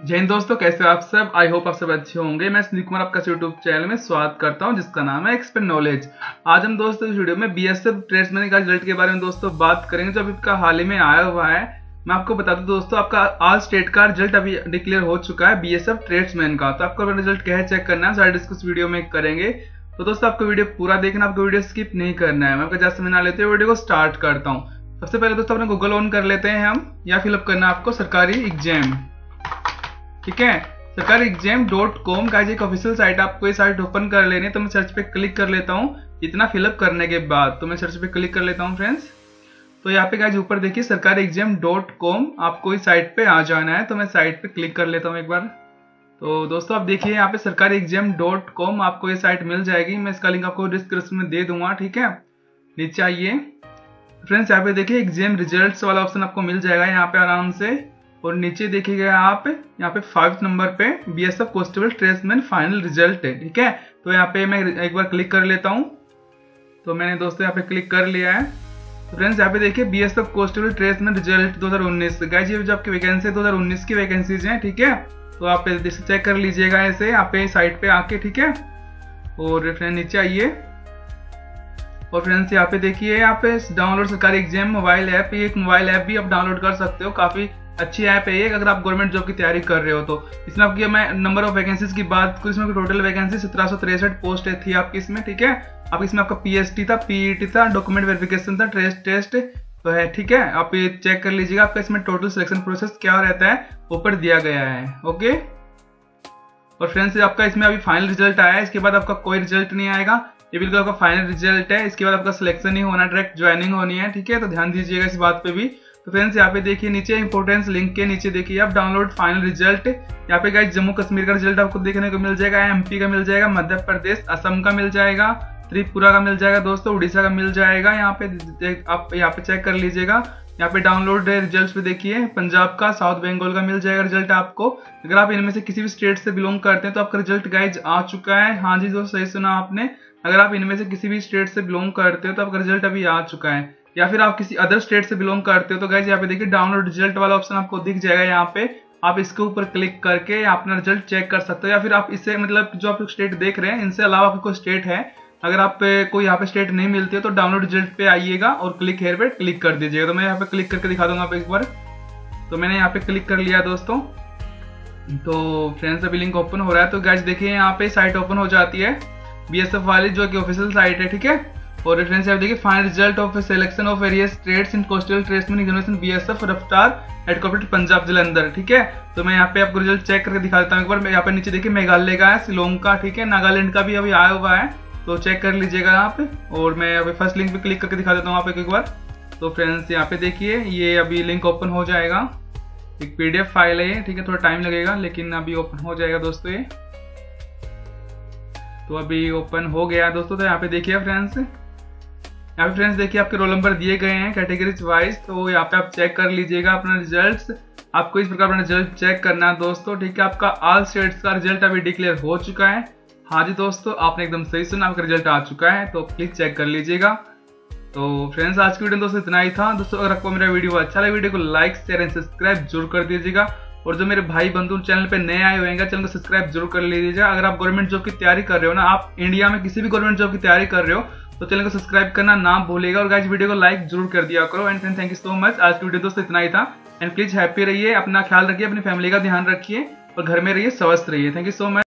जय हिंद दोस्तों, कैसे आप सब? आई होप आप सब अच्छे होंगे। मैं सुनील कुमार, आपका यूट्यूब चैनल में स्वागत करता हूँ, जिसका नाम है एक्सपेंड नॉलेज आज हम दोस्तों इस वीडियो में बीएसएफ ट्रेड्समैन का रिज़ल्ट के बारे में दोस्तों बात करेंगे, जो अभी का हाल ही में आया हुआ है। मैं आपको बता दूँ दोस्तों, आपका आज स्टेट का रिज़ल्ट अभी डिक्लेयर हो चुका है बी एस एफ़ ट्रेड्समैन का। तो आपको रिज़ल्ट क्या चेक करना है, सारे डिस्कस वीडियो में करेंगे। तो दोस्तों, आपको वीडियो पूरा देखना आपको वीडियो स्किप नहीं करना है। मैं आपको जैसे में ना लेते हुए वीडियो को स्टार्ट करता हूँ। सबसे पहले दोस्तों, अपने गूगल ऑन कर लेते हैं हम, या फिलअप करना है आपको सरकारी एग्ज़ाम ठीक है? सरकारी एग्ज़ाम डॉट कॉम का एक ऑफिशियल साइट आपको ये साइट ओपन कर लेने तो मैं सर्च पे क्लिक कर लेता हूँ। इतना फिलअप करने के बाद तो मैं सर्च पे क्लिक कर लेता हूँ फ्रेंड्स तो यहाँ पे गाइज़ ऊपर देखिए, सरकारी एग्ज़ाम डॉट कॉम आपको इस साइट पे आ जाना है तो मैं साइट पे क्लिक कर लेता हूँ एक बार। तो दोस्तों, आप देखिए, यहाँ पे सरकारी एग्ज़ाम डॉट कॉम आपको ये साइट मिल जाएगी। मैं इसका लिंक आपको डिस्क्रिप्शन में दे दूँगा, ठीक है? नीचे आइए। फ्रेंड्स यहाँ पे देखिए एग्ज़ाम रिजल्ट्स वाला ऑप्शन आपको मिल जाएगा, यहाँ पे आराम से। और नीचे देखिएगा आप यहाँ पे फाइव नंबर पे B S F constable tradesman final result है, ठीक है? तो यहाँ पे मैं एक बार क्लिक कर लेता हूँ। तो मैंने दोस्तों यहाँ पे क्लिक कर लिया है। तो फ्रेंड्स यहाँ पे देखिए B S F constable tradesman result 2019 guys ये जो आपकी वैकेंसी है 2019 की वैकेंसीज हैं, ठीक है? तो आप इसे चेक कर लीजिएगा ऐसे आप साइट पे आके, ठीक है? और फ्रेंड नीचे आइए। और फ्रेंड्स यहाँ पे देखिए, यहाँ पे डाउनलोड सरकारी एग्ज़ाम मोबाइल ऐप एक मोबाइल ऐप भी आप डाउनलोड कर सकते हो, काफ़ी अच्छी ऐप है ये, अगर आप गवर्नमेंट जॉब की तैयारी कर रहे हो तो। इसमें आपकी मैं नंबर ऑफ़ वैकेंसीज की बात करूँ, इसमें टोटल वैकेंसी सत्रह पोस्ट थी आपकी इसमें, ठीक है? अब इसमें आपका पीएसटी था पीईटी था डॉक्यूमेंट वेरिफिकेशन था टेस्ट टेस्ट तो है, ठीक है? आप ये चेक कर लीजिएगा, आपका इसमें टोटल सिलेक्शन प्रोसेस क्या रहता है ऊपर दिया गया है ओके और फ्रेंड्स आपका इसमें अभी फाइनल रिज़ल्ट आया है, इसके बाद आपका कोई रिज़ल्ट नहीं आएगा। ये बिल्कुल आपका फाइनल रिज़ल्ट है, इसके बाद आपका सिलेक्शन ही होना डायरेक्ट ज्वाइनिंग होनी है, ठीक है? तो ध्यान दीजिएगा इस बात पे भी। तो फ्रेंड्स यहाँ पे देखिए नीचे इंपोर्टेंस लिंक के नीचे देखिए, आप डाउनलोड फाइनल रिज़ल्ट यहाँ पे गाइस जम्मू कश्मीर का रिज़ल्ट आपको देखने को मिल जाएगा एमपी का मिल जाएगा, मध्य प्रदेश, असम का मिल जाएगा, त्रिपुरा का मिल जाएगा दोस्तों, उड़ीसा का मिल जाएगा। यहाँ पे आप यहाँ पे चेक कर लीजिएगा। यहाँ पे डाउनलोड रिज़ल्ट पे देखिए, पंजाब का साउथ बंगाल का मिल जाएगा रिज़ल्ट आपको। अगर आप इनमें से किसी भी स्टेट से बिलोंग करते हैं तो आपका रिज़ल्ट गाइज़ आ चुका है। हाँ जी दोस्त, सही सुना आपने। अगर आप इनमें से किसी भी स्टेट से बिलोंग करते हो तो आपका रिज़ल्ट अभी आ चुका है। या फिर आप किसी अदर स्टेट से बिलोंग करते हो तो गाइज़ यहाँ पे देखिए डाउनलोड रिज़ल्ट वाला ऑप्शन आपको दिख जाएगा यहाँ पे। आप इसके ऊपर क्लिक करके अपना रिज़ल्ट चेक कर सकते हो, या फिर आप इससे मतलब जो आप स्टेट देख रहे हैं, इनसे अलावा आपको कोई स्टेट है, अगर आप कोई यहाँ पे स्टेट नहीं मिलती है तो डाउनलोड रिज़ल्ट पे आइएगा और क्लिक हेयर पे क्लिक कर दीजिएगा। तो मैं यहाँ पे क्लिक करके दिखा दूँगा आप एक बार। तो मैंने यहाँ पे क्लिक कर लिया दोस्तों। तो फ्रेंड्स अभी लिंक ओपन हो रहा है तो गाइज़ देखिए यहाँ पे साइट ओपन हो जाती है बीएसएफ वाली जो कि ऑफिशियल साइट है, ठीक है? और रेफरेंस यहाँ देखिए final result of selection of various trades in coastal tradesman examination BSF रफ्तार हेडक्वार्टर पंजाब जलंधर ठीक है? तो मैं यहाँ पे आपको रिज़ल्ट चेक करके दिखा देता हूँ एक बार। यहाँ पे नीचे देखिए मेघालय का है, शिलोंग का, ठीक है? नागालैंड का भी अभी आया हुआ है तो चेक कर लीजिएगा यहाँ पे और मैं अभी फ़र्स्ट लिंक पे क्लिक करके दिखा देता हूँ आप एक बार। तो फ्रेंड्स यहाँ पे देखिए, ये अभी लिंक ओपन हो जाएगा। एक पीडीएफ फ़ाइल है ठीक है? थोड़ा टाइम लगेगा, लेकिन अभी ओपन हो जाएगा दोस्तों ये। तो अभी ओपन हो गया दोस्तों तो यहाँ पे देखिए फ्रेंड्स यहाँ पे फ्रेंड्स देखिए आपके रोल नंबर दिए गए हैं कैटेगरीज वाइज तो यहाँ पे आप चेक कर लीजिएगा अपना रिजल्ट्स आपको इस प्रकार अपना रिज़ल्ट चेक करना है दोस्तों, ठीक है? आपका ऑल स्टेट्स का रिज़ल्ट अभी डिक्लेयर हो चुका है। हाँ जी दोस्तों, आपने एकदम सही सुना, आपका रिज़ल्ट आ चुका है तो प्लीज़ चेक कर लीजिएगा। तो फ्रेंड्स आज की वीडियो दोस्तों इतना ही था। दोस्तों, अगर आपको मेरा वीडियो अच्छा लगे वीडियो को लाइक शेयर एंड सब्सक्राइब ज़रूर कर दीजिएगा। और जो मेरे भाई बंधु चैनल पे नए आए हुए हैं चैनल को सब्सक्राइब ज़रूर कर लीजिएगा। अगर आप गवर्नमेंट जॉब की तैयारी कर रहे हो ना, आप इंडिया में किसी भी गवर्नमेंट जॉब की तैयारी कर रहे हो तो चैनल को सब्सक्राइब करना ना भूलेगा और गाइज़ वीडियो को लाइक ज़रूर कर दिया करो। And thank you so much आज की वीडियो दोस्तों इतना ही था। एंड प्लीज़ हैप्पी रहिए, अपना ख्याल रखिए, अपनी फैमिली का ध्यान रखिए और घर में रहिए, स्वस्थ रहिए। Thank you so much